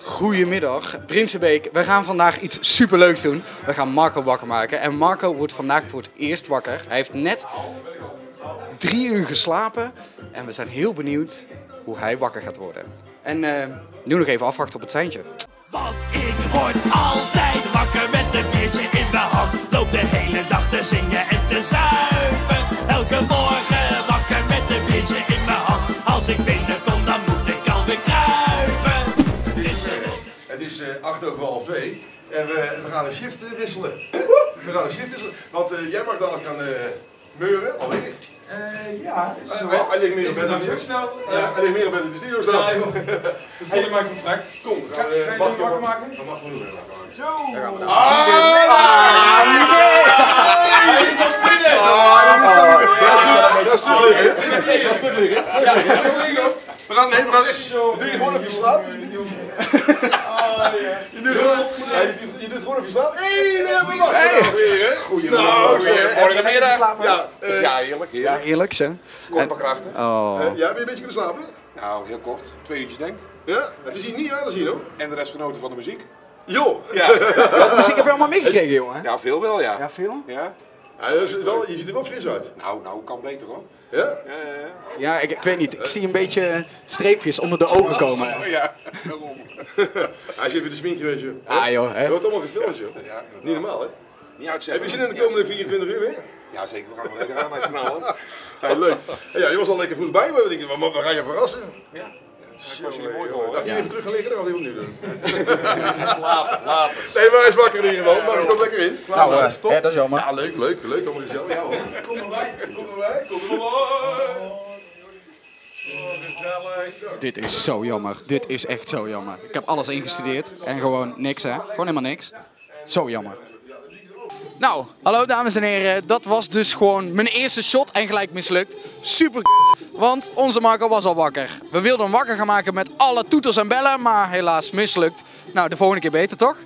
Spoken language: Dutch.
Goedemiddag, Prinsenbeek. We gaan vandaag iets superleuks doen. We gaan Marco wakker maken. En Marco wordt vandaag voor het eerst wakker. Hij heeft net drie uur geslapen. En we zijn heel benieuwd hoe hij wakker gaat worden. En eh, nu nog even afwachten op het seintje. Want ik word altijd wakker met een biertje in mijn hand. Loop de hele dag te zingen en te zuipen. Elke morgen wakker met een biertje in mijn hand. Als ik binnenkom, is eh, acht over half twee en we, we gaan een shift eh, wisselen. We gaan een shift wisselen, want eh, jij mag dan gaan eh, meuren, alweer. Eh, ja, is het zo Hij- wel? hij ligt meer Is op het bed dan dan zo je. snel? Ja, hij ligt meer op bed in de studio staan. Ja, joh. Dat zie je mijn contract. Kom, we Ga gaan ga je eh nu Bas wakker komen. maken? Dan mag we nu weer wakker maken. Zo! Dat is terug liggen. Dat is terug liggen. Terug liggen. We gaan, nee, we gaan echt, doe je gewoon op je slaap. Goedemorgen. Goedemiddag. Ja, eh, Ja, heerlijk. Ja, heerlijk. eerlijk hè? Korte krachten. Oh. eh, ja, heb je een beetje kunnen slapen? Nou, heel kort. Twee uurtjes denk. Ja, het is hier niet aan te zien hoor. En de rest genoten van de muziek. Joh! Ja. Wat muziek heb je allemaal meegekregen, jongen? Ja, veel wel, ja. Ja, veel? Ja? Wel, je ziet er wel fris uit. Nou, nou, kan beter hoor. Ja? Ja, ja, ja. Ja, ik, ik weet niet. Ik zie een beetje streepjes onder de ogen komen. Oh, ja. Daarom. Hij zit weer de sminkje, weet je. Ah joh, Je hè? wordt allemaal gefilmd, joh. Ja, Niet normaal, hè? Niet Heb je zin in de komende 24 uur weer? Ja, zeker. We gaan er lekker aan uit knallen. Ja, leuk. Ja, je was al lekker vroeg bij, maar we denken, wat- we gaan je verrassen. Ja. Zo, was jullie mooi gehoord. Dacht je even terug gaan liggen, dan gaan we niet doen. Later, later. Nee, maar hij is wakker in ieder geval. Maar ik kom lekker in. Klaar, Nou, nou, eh, top. hè, dat is jammer. Ja, leuk, leuk, leuk. Allemaal gezellig. Ja, hoor. Kom erbij. Kom erbij, kom erbij. Dit is zo jammer. Dit is echt zo jammer. Ik heb alles ingestudeerd en gewoon niks, hè? Gewoon helemaal niks. Zo jammer. Nou, hallo dames en heren. Dat was dus gewoon mijn eerste shot en gelijk mislukt. Super want onze Marco was al wakker. We wilden hem wakker gaan maken met alle toeters en bellen, maar helaas mislukt. Nou, de volgende keer beter toch?